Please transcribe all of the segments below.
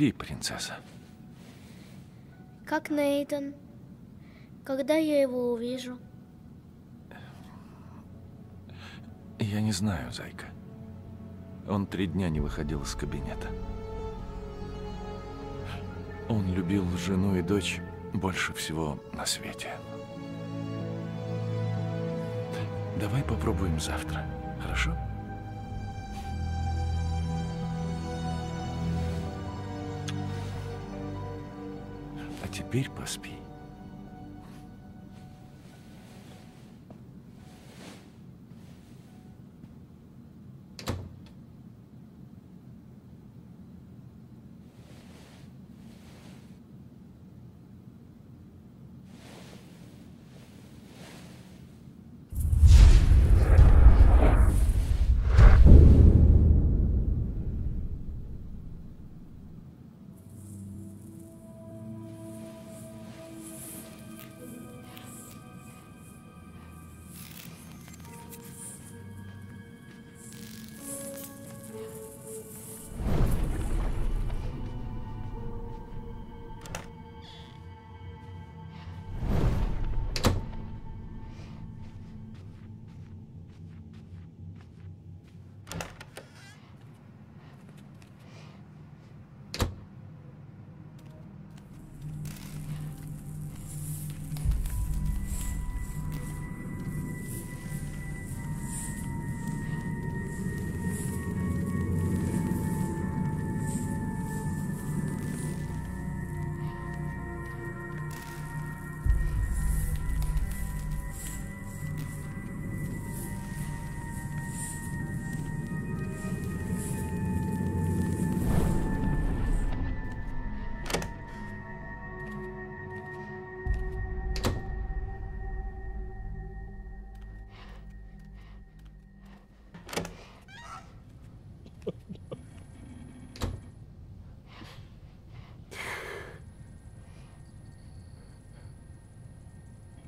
Спи, принцесса. Как Нейтан? Когда я его увижу? Я не знаю, зайка. Он три дня не выходил из кабинета. Он любил жену и дочь больше всего на свете. Давай попробуем завтра, хорошо? А теперь поспи.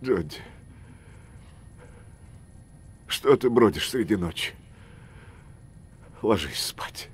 Джоди, что ты бродишь среди ночи? Ложись спать.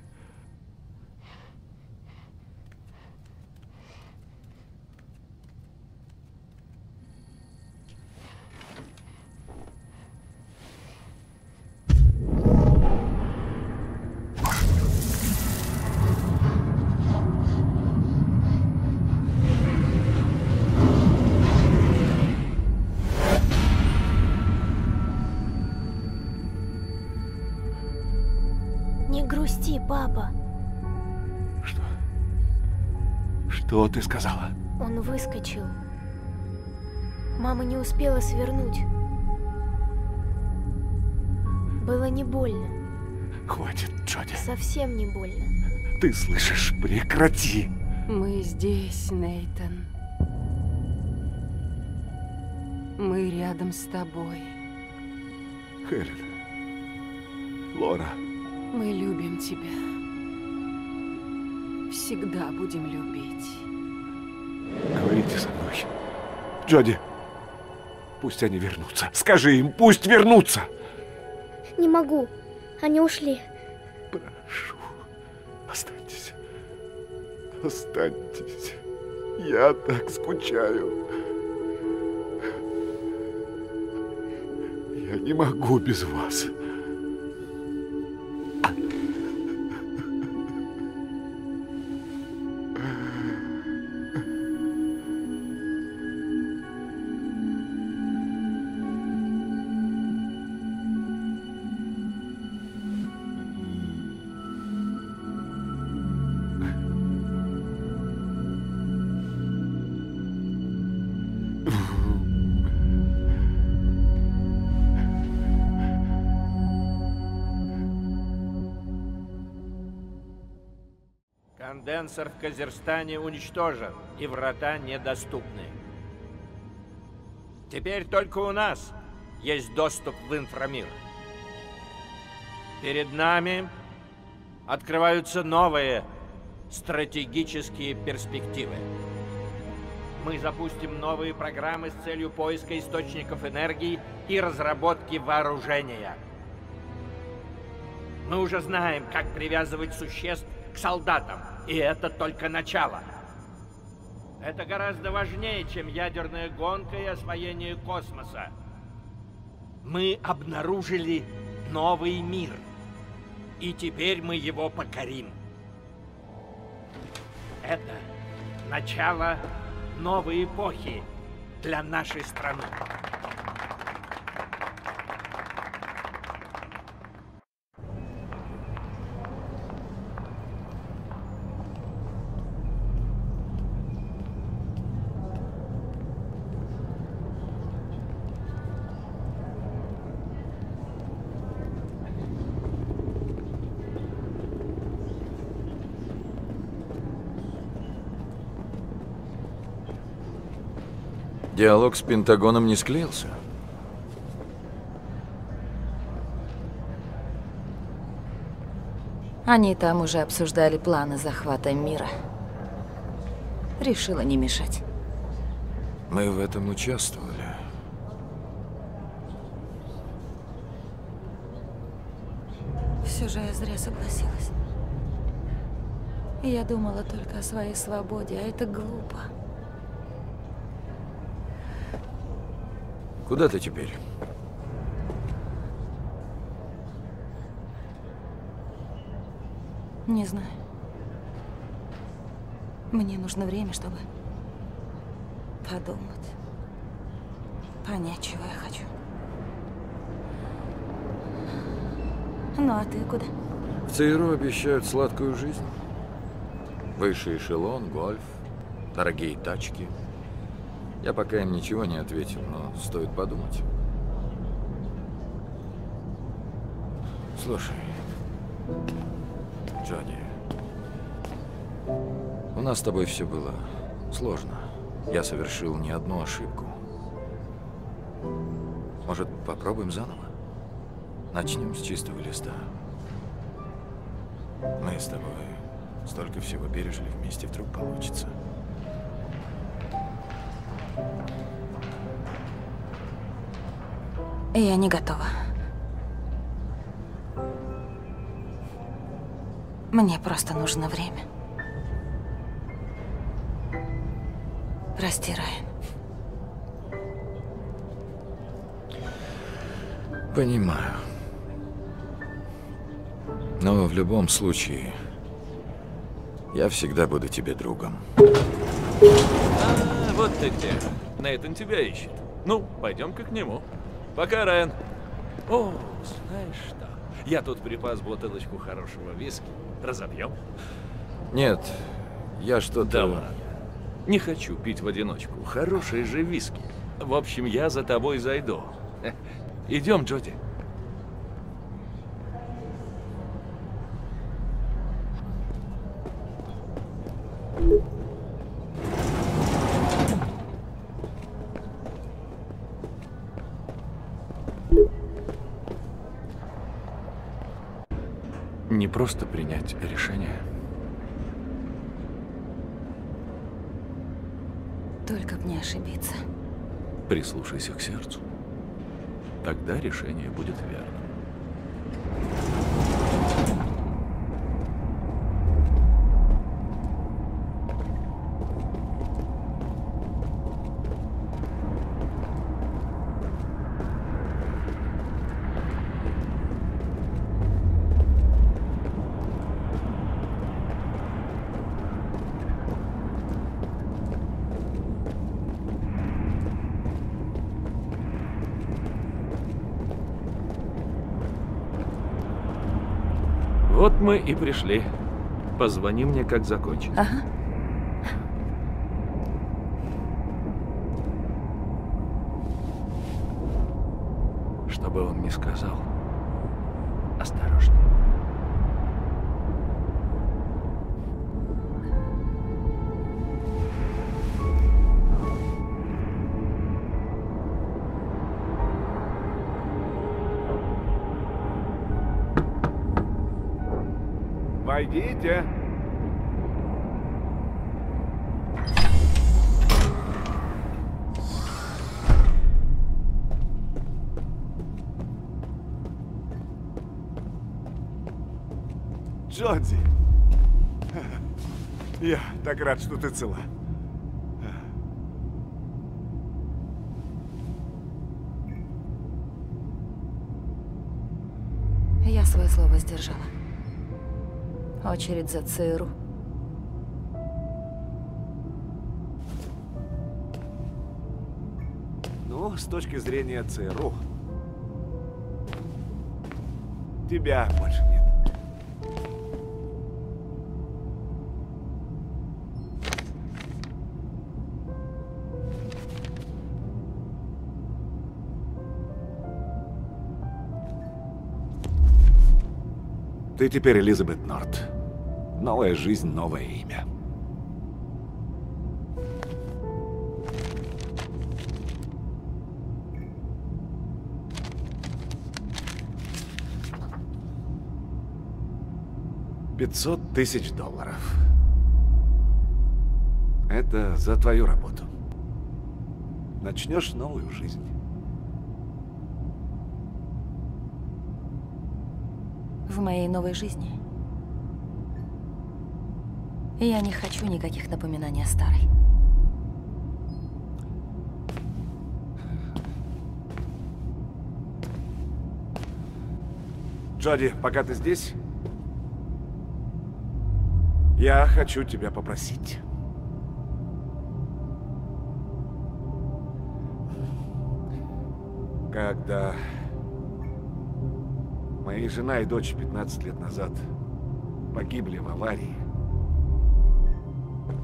Что ты сказала? Он выскочил. Мама не успела свернуть. Было не больно. Хватит, Джоди. Совсем не больно. Ты слышишь? Прекрати. Мы здесь, Нейтан. Мы рядом с тобой. Хелен. Лора. Мы любим тебя. Всегда будем любить. Говорите со мной. Джоди. Пусть они вернутся. Скажи им, пусть вернутся. Не могу. Они ушли. Прошу. Останьтесь. Останьтесь. Я так скучаю. Я не могу без вас. Конденсор в Казерстане уничтожен, и врата недоступны. Теперь только у нас есть доступ в инфрамир. Перед нами открываются новые стратегические перспективы. Мы запустим новые программы с целью поиска источников энергии и разработки вооружения. Мы уже знаем, как привязывать существ к солдатам. И это только начало. Это гораздо важнее, чем ядерная гонка и освоение космоса. Мы обнаружили новый мир. И теперь мы его покорим. Это начало новой эпохи для нашей страны. Диалог с Пентагоном не склеился. Они там уже обсуждали планы захвата мира. Решила не мешать. Мы в этом участвовали. Все же я зря согласилась. Я думала только о своей свободе, а это глупо. Куда ты теперь? Не знаю. Мне нужно время, чтобы подумать. Понять, чего я хочу. Ну, а ты куда? В ЦРУ обещают сладкую жизнь. Высший эшелон, гольф, дорогие тачки. Я пока им ничего не ответил, но стоит подумать. Слушай, Джонни, у нас с тобой все было сложно. Я совершил не одну ошибку. Может, попробуем заново? Начнем с чистого листа. Мы с тобой столько всего пережили вместе, вдруг получится. Я не готова. Мне просто нужно время. Прости, Райан. Понимаю. Но в любом случае, я всегда буду тебе другом. А, вот ты где. Нейтан тебя ищет. Ну, пойдем-ка к нему. Пока, Райан. О, знаешь что? Я тут припас бутылочку хорошего виски. Разобьем? Нет, я что-то... Да ладно. Не хочу пить в одиночку. Хорошие же виски. В общем, я за тобой зайду. Идем, Джоди. Просто принять решение. Только б не ошибиться. Прислушайся к сердцу. Тогда решение будет верным. Вот мы и пришли. Позвони мне, как закончим. Ага. Что бы он ни сказал, Войдите. Джоди. Я так рад, что ты цела. Я свое слово сдержала. Очередь за ЦРУ. Ну, с точки зрения ЦРУ, тебя больше нет. Ты теперь Элизабет Норт. Новая жизнь, новое имя. Пятьсот тысяч долларов. Это за твою работу. Начнешь новую жизнь. В моей новой жизни. Я не хочу никаких напоминаний о старой. Джоди, пока ты здесь, я хочу тебя попросить. Когда мои жена и дочь 15 лет назад погибли в аварии,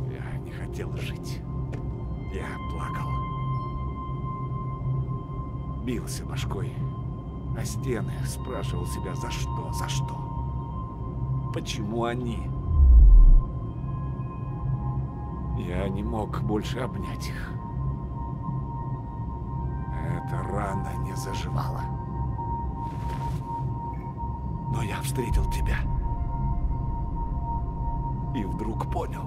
я не хотел жить. Я плакал. Бился башкой о стены, спрашивал себя, за что, за что? Почему они? Я не мог больше обнять их. Эта рана не заживала. Но я встретил тебя. И вдруг понял,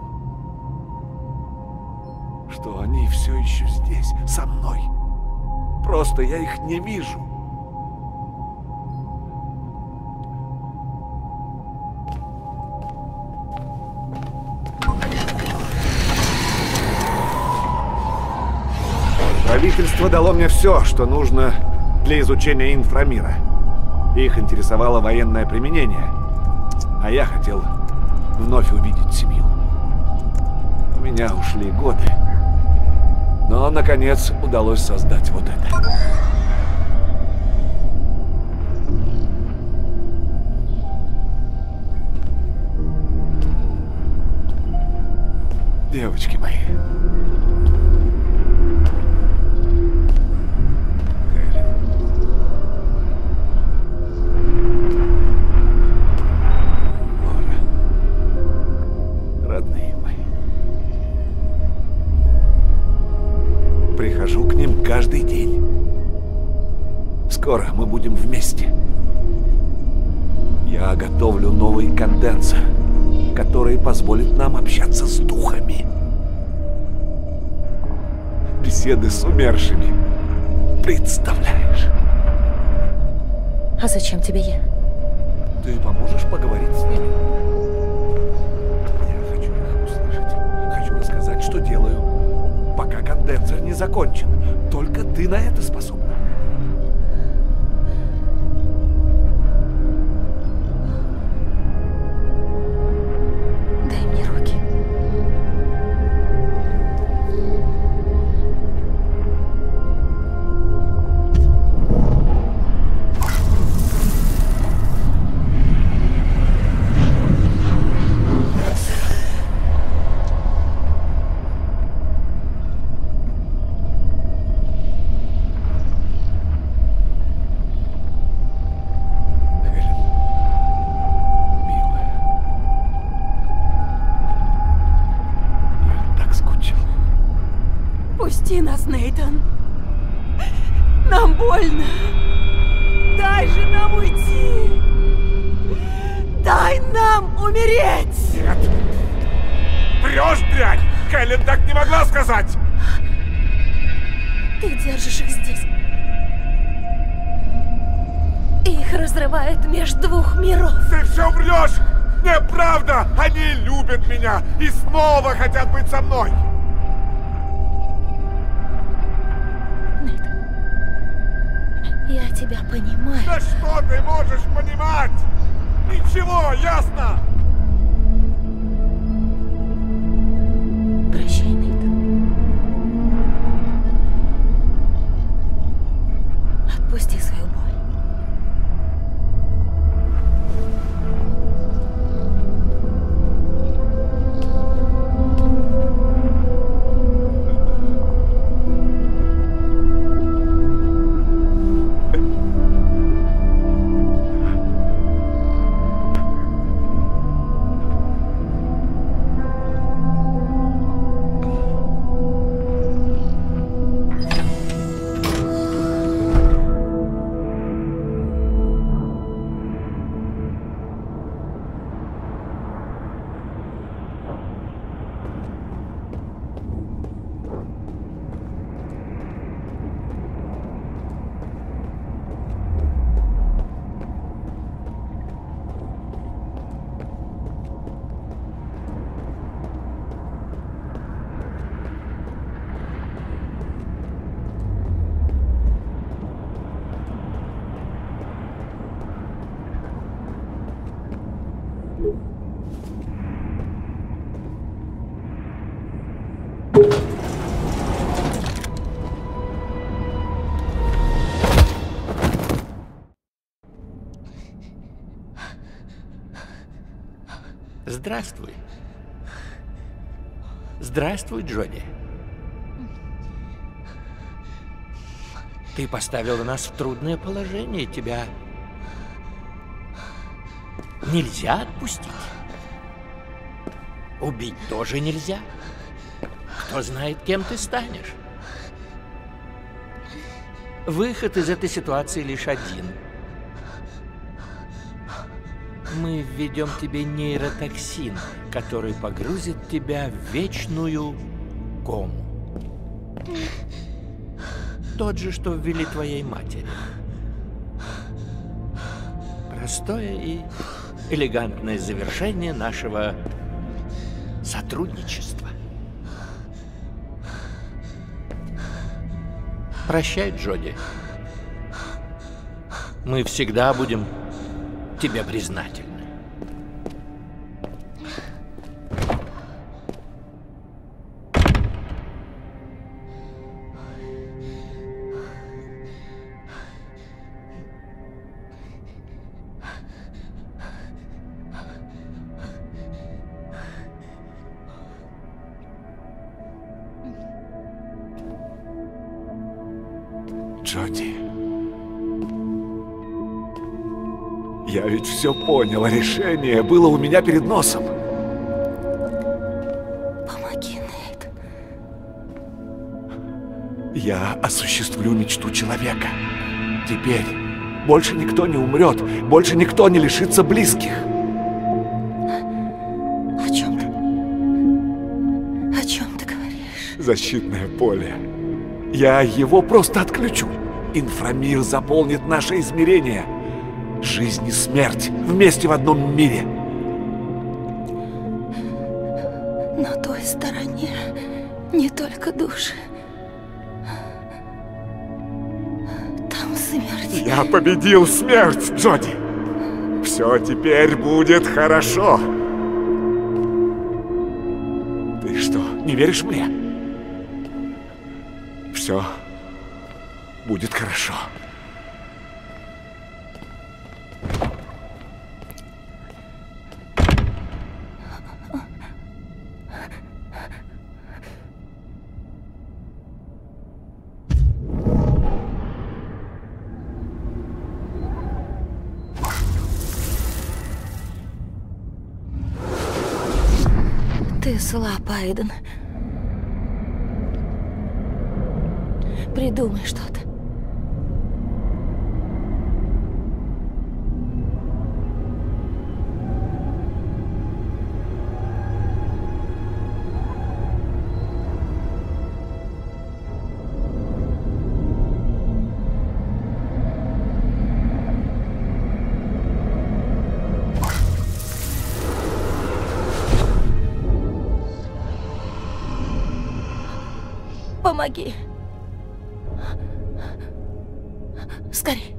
что они все еще здесь, со мной. Просто я их не вижу. Правительство дало мне все, что нужно для изучения инфрамира. Их интересовало военное применение, а я хотел вновь увидеть семью. У меня ушли годы, но, наконец, удалось создать вот это. Девочки мои. Каждый день. Скоро мы будем вместе. Я готовлю новый конденсер, который позволит нам общаться с духами. Беседы с умершими. Представляешь? А зачем тебе я? Ты поможешь поговорить с ними? Я хочу их услышать. Хочу рассказать, что делаю, пока конденсер не закончен. Ты на это способна. Здравствуй, Джоди. Ты поставила нас в трудное положение. Тебя нельзя отпустить. Убить тоже нельзя. Кто знает, кем ты станешь. Выход из этой ситуации лишь один. Мы введем тебе нейротоксин, который погрузит тебя в вечную кому. Тот же, что ввели твоей матери. Простое и элегантное завершение нашего сотрудничества. Прощай, Джоди. Мы всегда будем тебе признательны. Джоди. Я ведь все понял, решение было у меня перед носом. Помоги, Нейт. Я осуществлю мечту человека. Теперь больше никто не умрет, больше никто не лишится близких. О чем ты? О чем ты говоришь? Защитное поле. Я его просто отключу. Инфрамир заполнит наше измерение. Жизнь и смерть вместе в одном мире. На той стороне не только души. Там смерть. Я победил смерть, Джоди. Все теперь будет хорошо. Ты что, не веришь мне? Все Айден. Придумай что-то. Помоги. Скорей.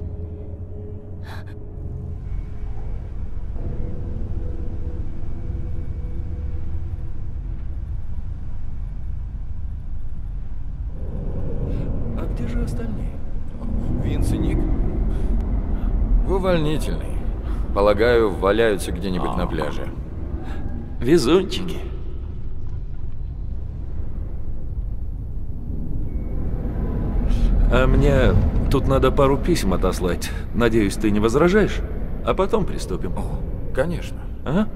А где же остальные? Винс и Ник? В увольнительный. Полагаю, валяются где-нибудь на пляже. Везунчики. А мне тут надо пару писем отослать. Надеюсь, ты не возражаешь? А потом приступим. Конечно. А?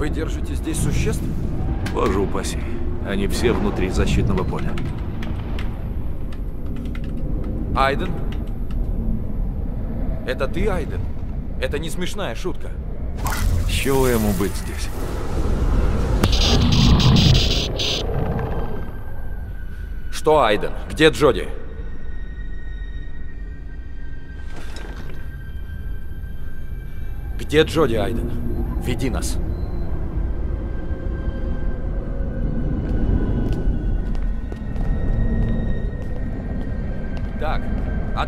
Вы держите здесь существ? Боже упаси. Они все внутри защитного поля. Айден? Это ты, Айден? Это не смешная шутка. С чего ему быть здесь? Что, Айден? Где Джоди? Где Джоди, Айден? Веди нас.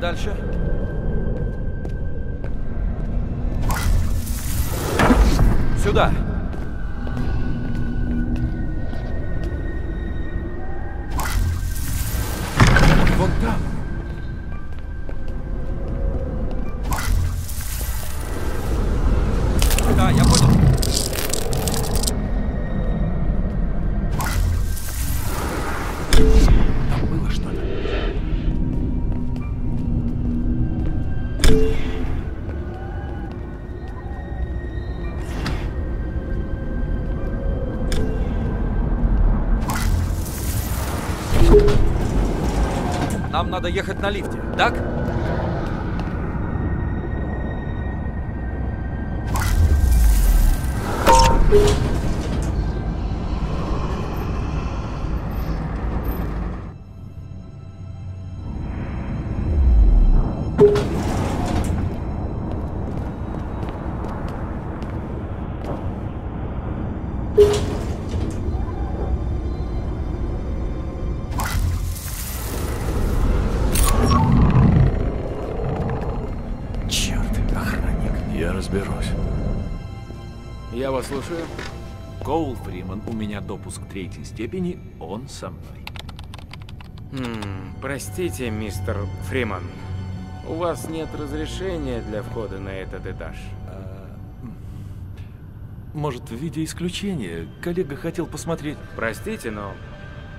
Дальше? Сюда. Надо ехать на лифте, так? Слушаю. Коул Фриман, у меня допуск третьей степени, он со мной. М, простите, мистер Фриман. У вас нет разрешения для входа на этот этаж. Может, в виде исключения? Коллега хотел посмотреть. Простите, но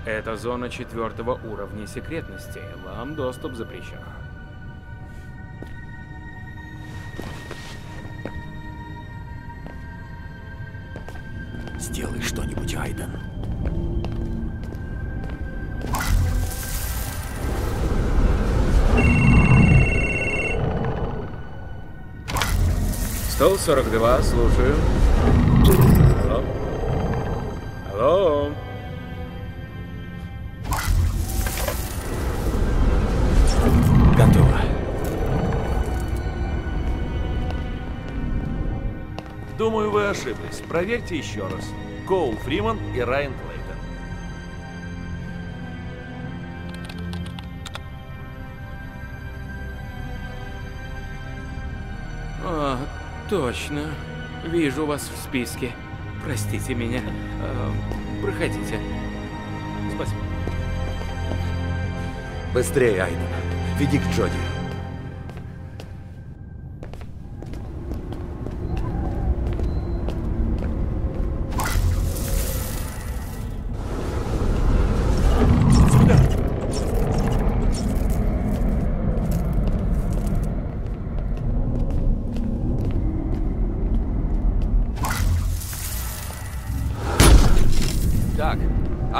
это зона четвертого уровня секретности. Вам доступ запрещен. Сделай что-нибудь, Айден. Стол 42, слушаю. Ошиблись. Проверьте еще раз. Коул Фриман и Райан Клейтон. А, точно. Вижу вас в списке. Простите меня. А, проходите. Спасибо. Быстрее, Айден. Веди к Джоди.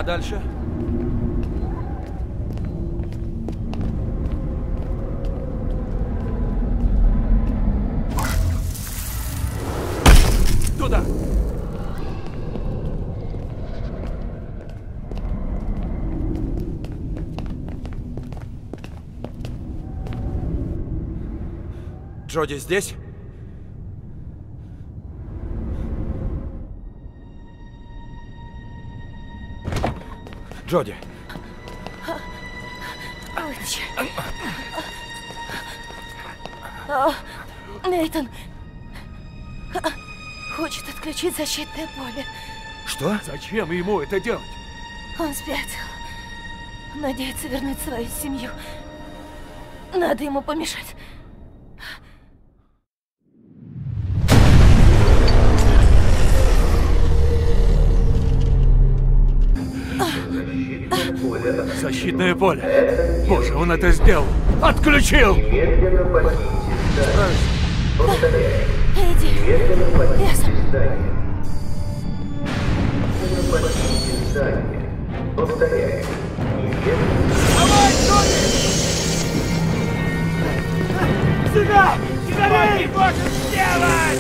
А дальше? Туда! Джоди здесь? Джоди, Вытащи. Нейтан хочет отключить защитное поле. что? Зачем ему это делать? Он спятил. Надеется вернуть свою семью. Надо ему помешать. Защитное поле. Боже, он это сделал. Отключил! Иди. Я сам. Сюда! Скорей! можешь сделать!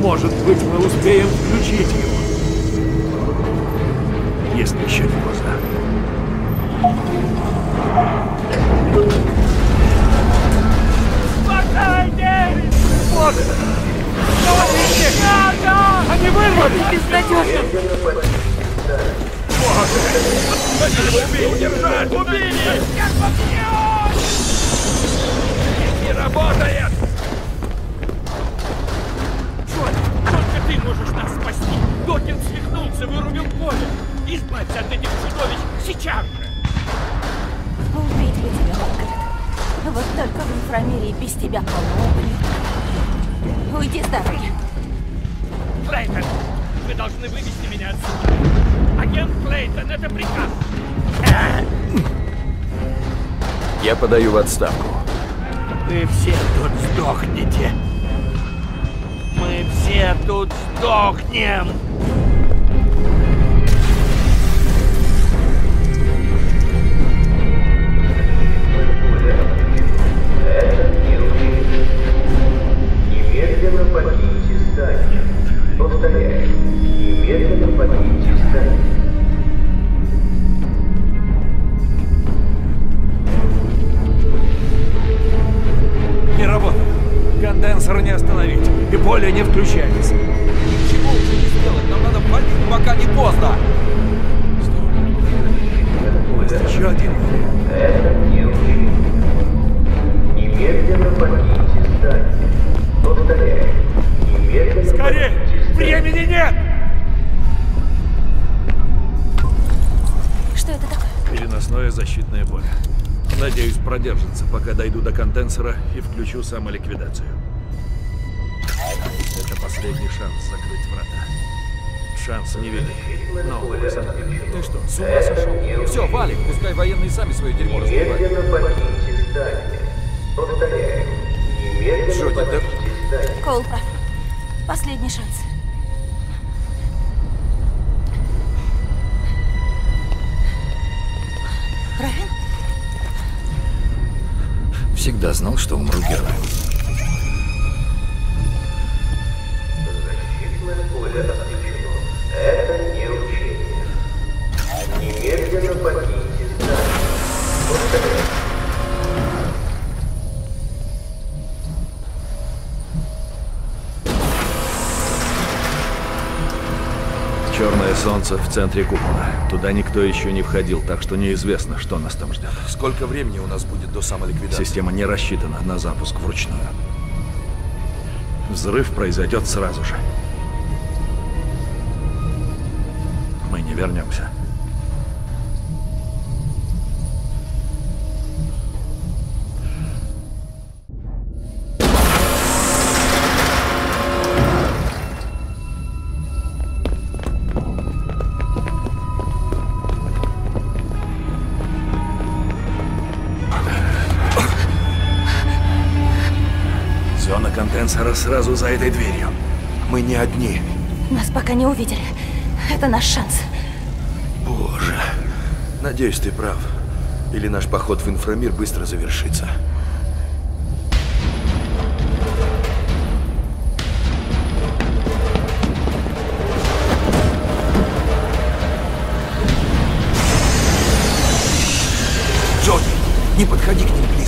Может быть, мы успеем включить его. Подаю продержится, пока дойду до конденсора и включу самоликвидацию. Это последний шанс закрыть врата. Шанс невелик, но. Ты что, с ума сошел? Все, валим, пускай военные сами свое дерьмо разбивают. Повторяю, немедленно Джоди, да-. Коул прав. Последний шанс. Всегда знал, что умру героем. Солнце в центре купола. Туда никто еще не входил, так что неизвестно, что нас там ждет. Сколько времени у нас будет до самоликвидации? Система не рассчитана на запуск вручную. Взрыв произойдет сразу же. Мы не вернемся. Конденсора сразу за этой дверью. Мы не одни. Нас пока не увидели. Это наш шанс. Боже. Надеюсь, ты прав. Или наш поход в инфрамир быстро завершится. Джоди, не подходи к ним близко.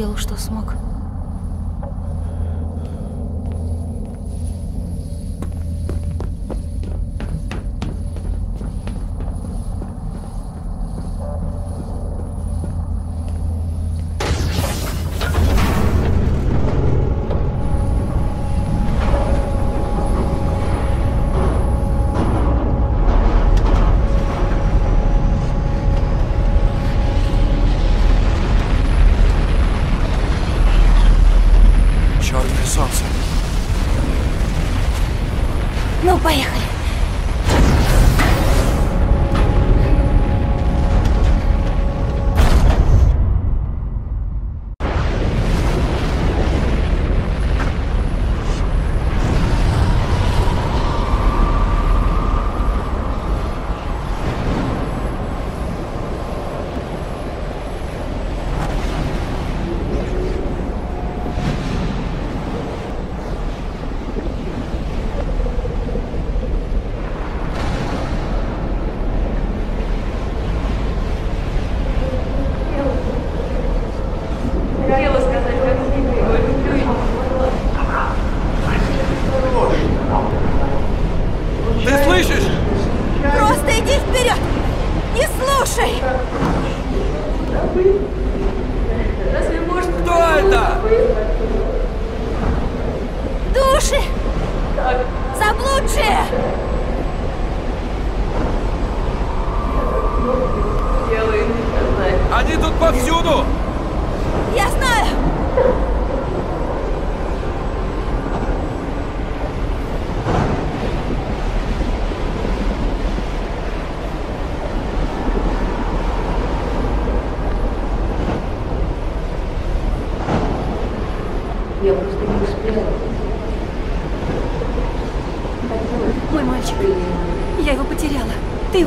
Сделал, что смог.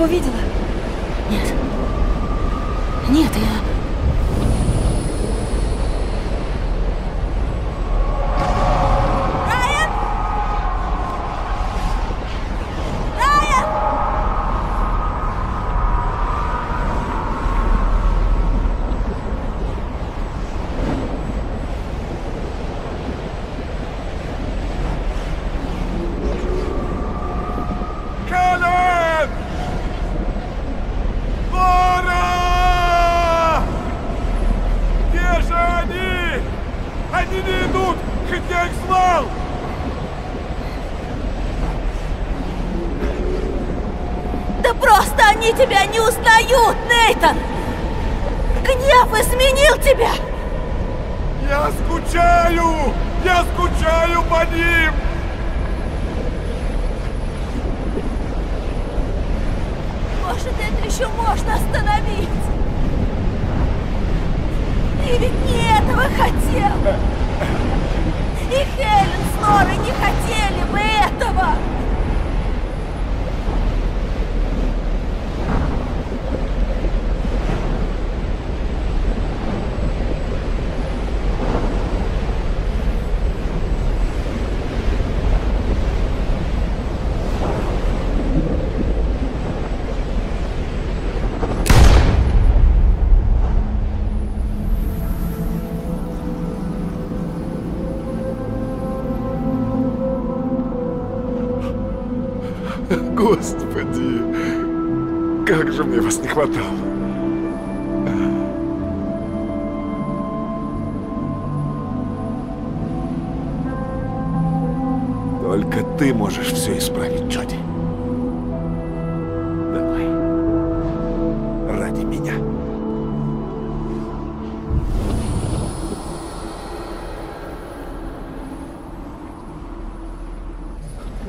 Его видела? Нет. Нет, я... Райан! Райан! Хелен! Лора! Где же они? Они не идут, хоть я их звал! Да просто они тебя не узнают, Нейтан! Гнев изменил тебя! Я скучаю! Я скучаю по ним! Может, это еще можно остановить? Ты ведь не этого хотел! И Хелен с Лорой не хотели бы этого! Хватало. Только ты можешь все исправить, Джоди. Давай. Ради меня.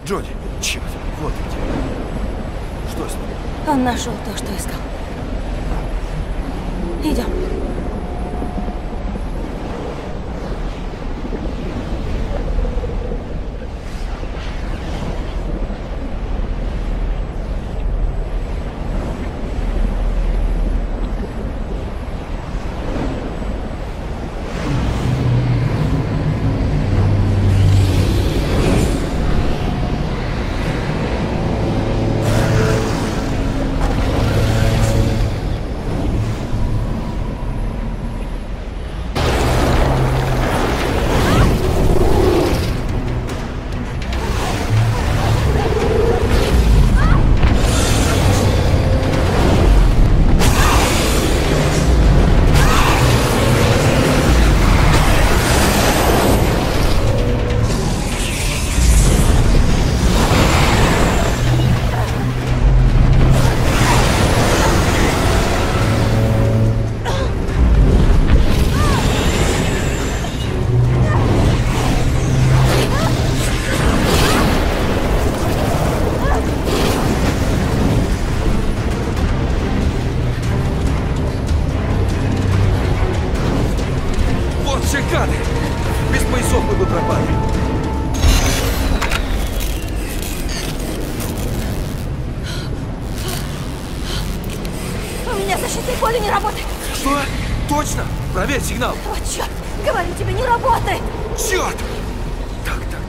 Джоди, черт, вот где. Что с ним? Он нашел то, что искал. Идем. Вот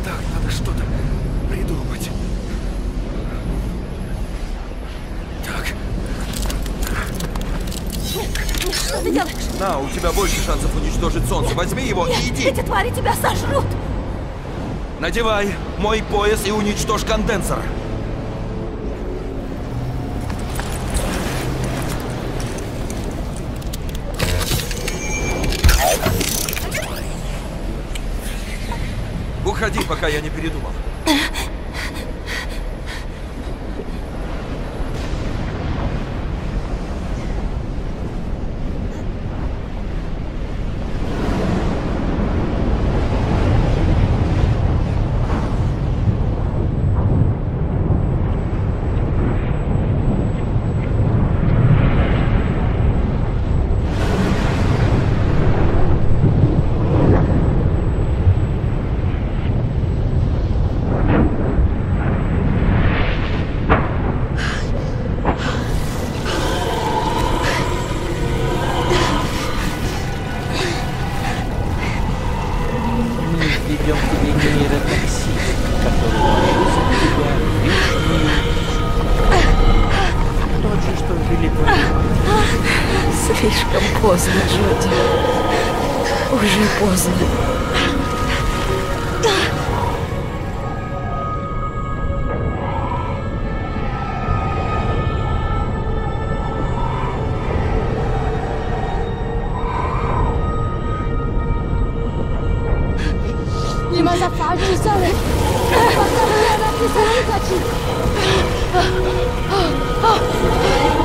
Так, надо что-то придумать. Так, Что ты делаешь? на, у тебя больше шансов уничтожить солнце. Возьми его и иди. Эти твари тебя сожрут! Надевай мой пояс и уничтожь конденсор. Уходи, пока я не передумал. あっ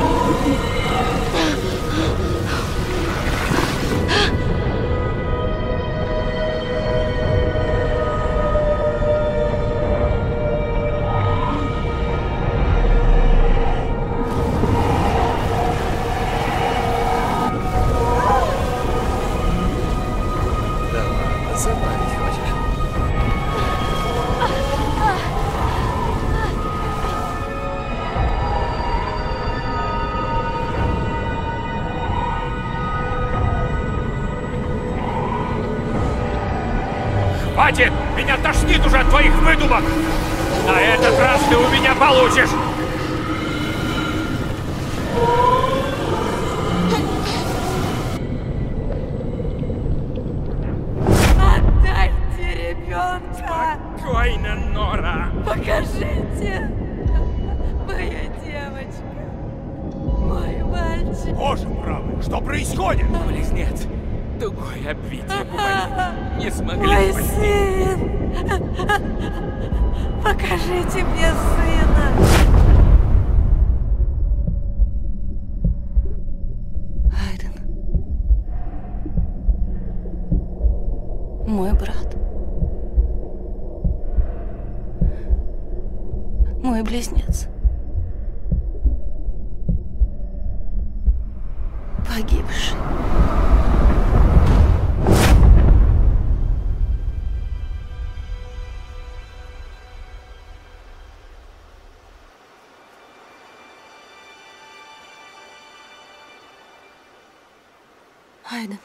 Айден.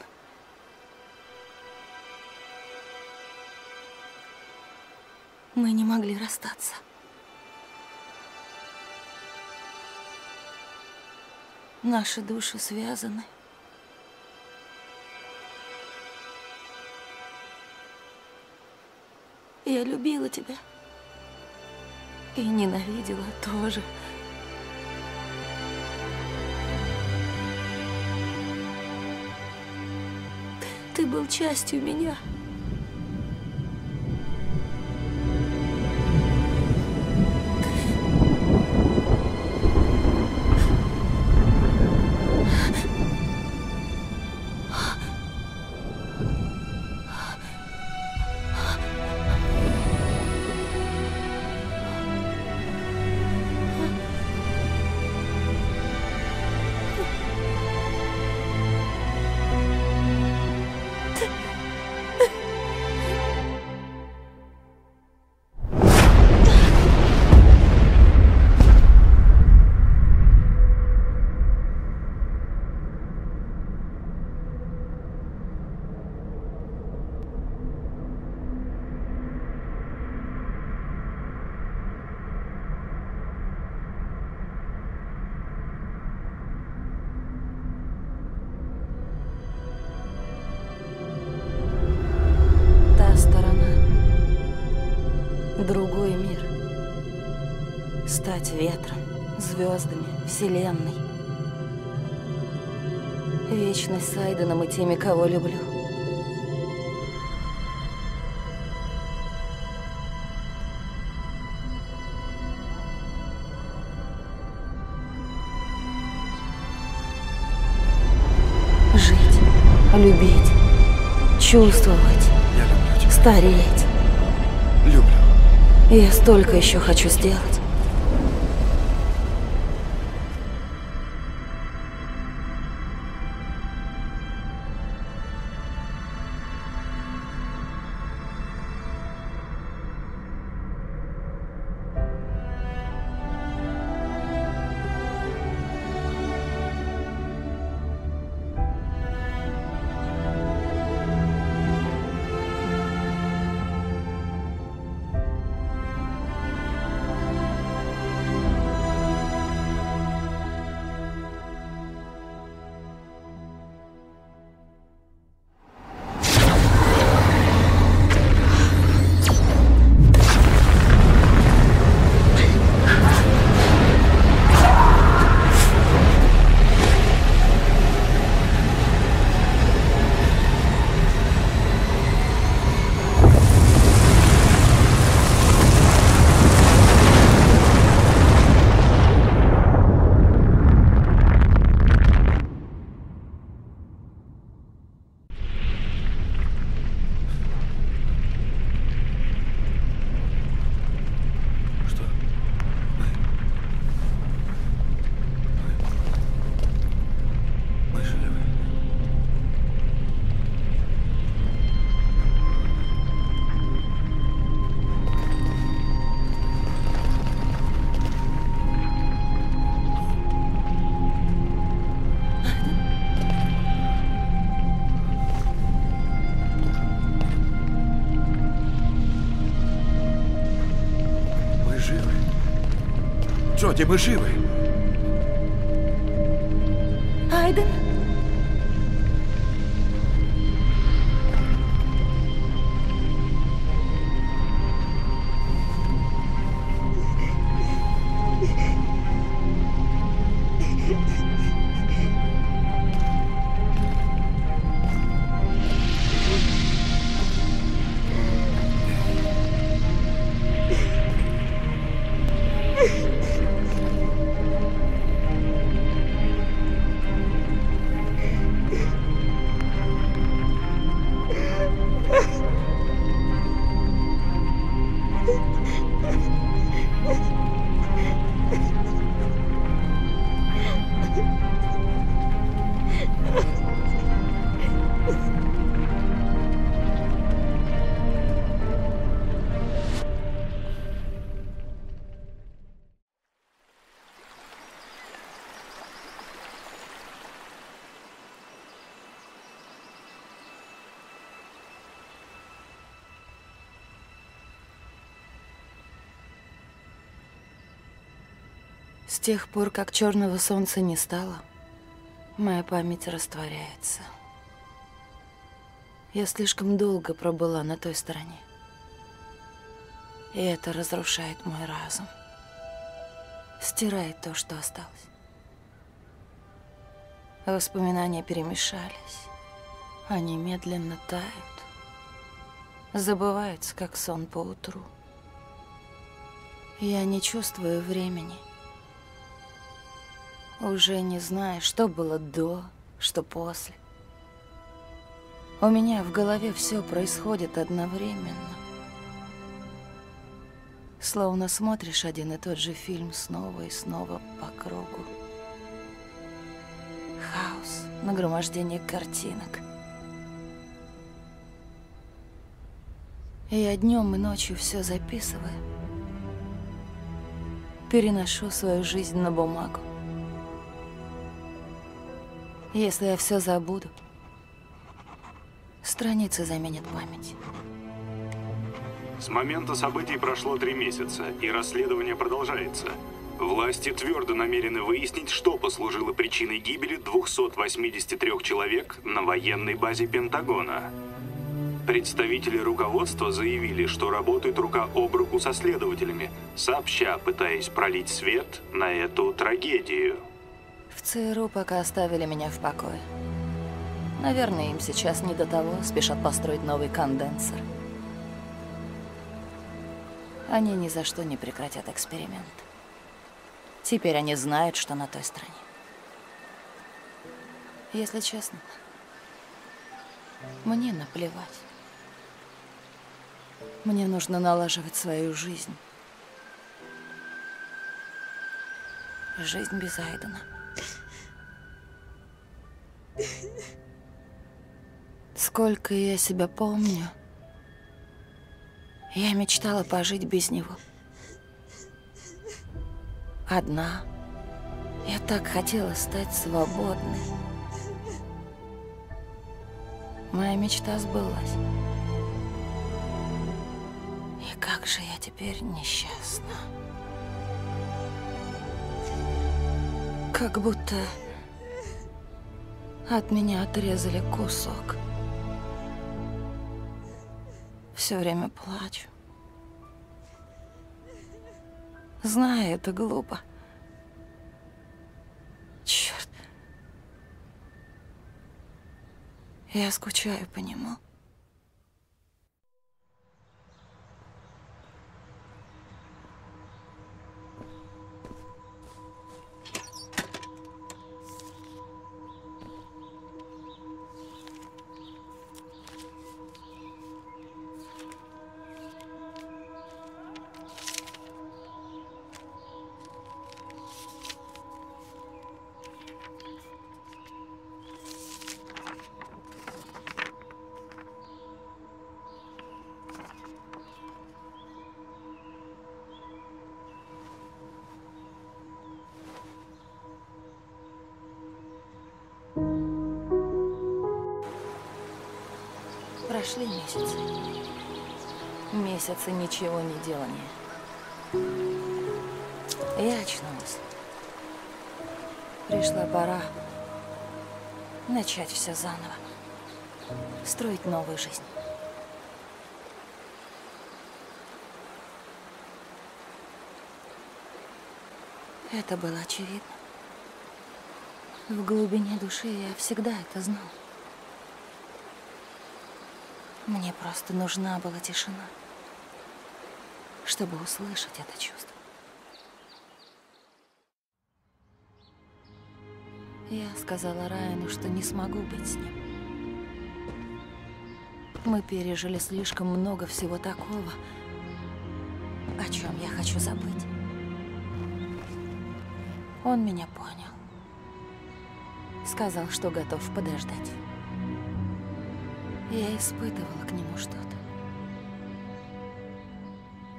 Мы не могли расстаться. Наши души связаны. Я любила тебя. И ненавидела тоже. Ты был частью меня. Стать ветром, звездами, вселенной. Вечность с Айденом и теми, кого люблю. Жить, любить, чувствовать, стареть. Люблю. Я столько еще хочу сделать. Джоди, мы живы. Тех пор, как черного солнца не стало, моя память растворяется. Я слишком долго пробыла на той стороне. И это разрушает мой разум. Стирает то, что осталось. Воспоминания перемешались. Они медленно тают. Забываются, как сон по утру. Я не чувствую времени. Уже не знаю, что было до, что после. У меня в голове все происходит одновременно. Словно смотришь один и тот же фильм снова и снова по кругу. Хаос, нагромождение картинок. Я днем и ночью все записываю. Переношу свою жизнь на бумагу. Если я все забуду, страницы заменят память. С момента событий прошло три месяца, и расследование продолжается. Власти твердо намерены выяснить, что послужило причиной гибели 283 человек на военной базе Пентагона. Представители руководства заявили, что работают рука об руку со следователями, сообща пытаясь пролить свет на эту трагедию. В ЦРУ пока оставили меня в покое. Наверное, им сейчас не до того, спешат построить новый конденсер. Они ни за что не прекратят эксперимент. Теперь они знают, что на той стороне. Если честно, мне наплевать. Мне нужно налаживать свою жизнь. Жизнь без Айдена. Сколько я себя помню, я мечтала пожить без него. Одна. Я так хотела стать свободной. Моя мечта сбылась. И как же я теперь несчастна. Как будто от меня отрезали кусок. Все время плачу. Знаю, это глупо. Черт. Я скучаю по нему. Начать все заново. Строить новую жизнь. Это было очевидно. В глубине души я всегда это знал. Мне просто нужна была тишина, чтобы услышать это чувство. Я сказала Райану, что не смогу быть с ним. Мы пережили слишком много всего такого, о чем я хочу забыть. Он меня понял. Сказал, что готов подождать. Я испытывала к нему что-то.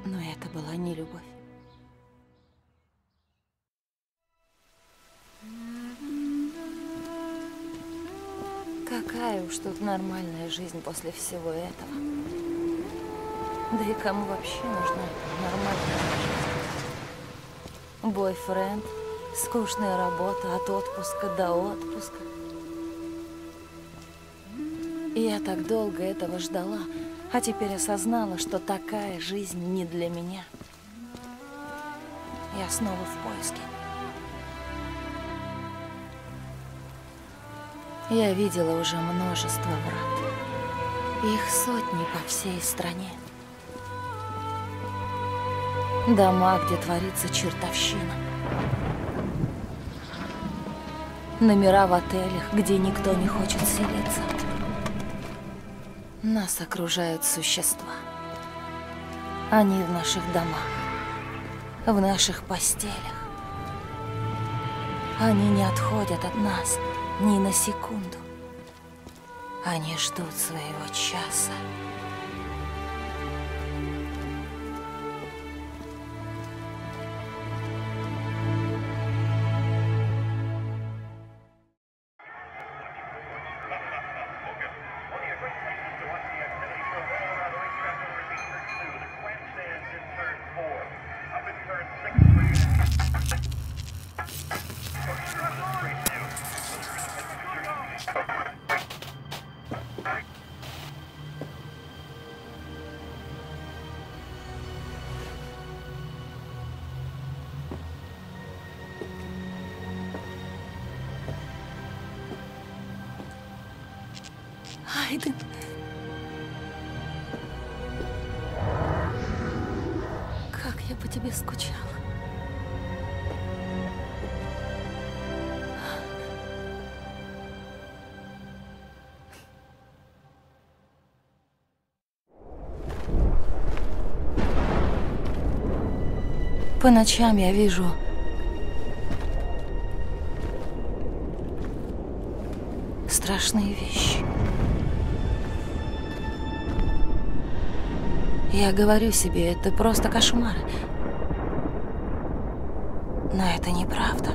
Но это была не любовь. Какая уж тут нормальная жизнь после всего этого. Да и кому вообще нужна нормальная жизнь? Бойфренд, скучная работа от отпуска до отпуска. Я так долго этого ждала, а теперь осознала, что такая жизнь не для меня. Я снова в поиске. Я видела уже множество врат. Их сотни по всей стране. Дома, где творится чертовщина. Номера в отелях, где никто не хочет селиться. Нас окружают существа. Они в наших домах, в наших постелях. Они не отходят от нас ни на секунду. Они ждут своего часа. По ночам я вижу страшные вещи. Я говорю себе, это просто кошмар. Но это неправда.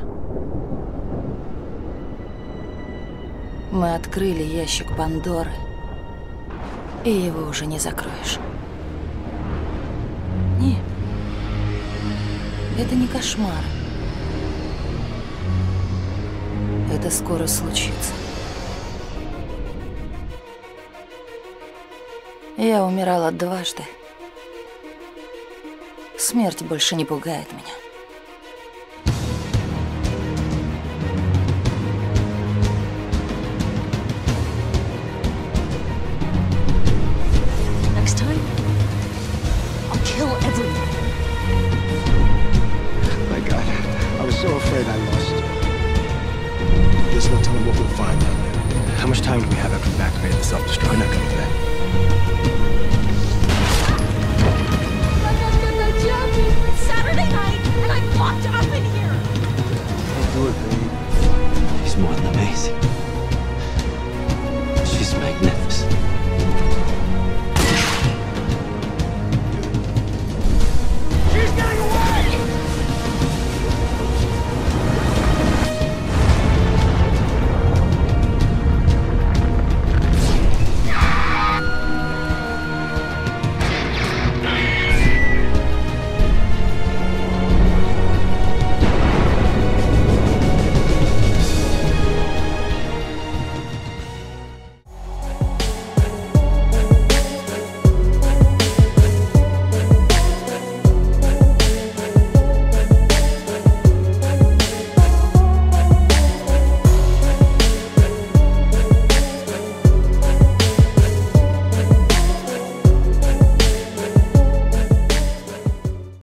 Мы открыли ящик Пандоры, и его уже не закроешь. Нет. Это не кошмар. Это скоро случится. Я умирала дважды. Смерть больше не пугает меня.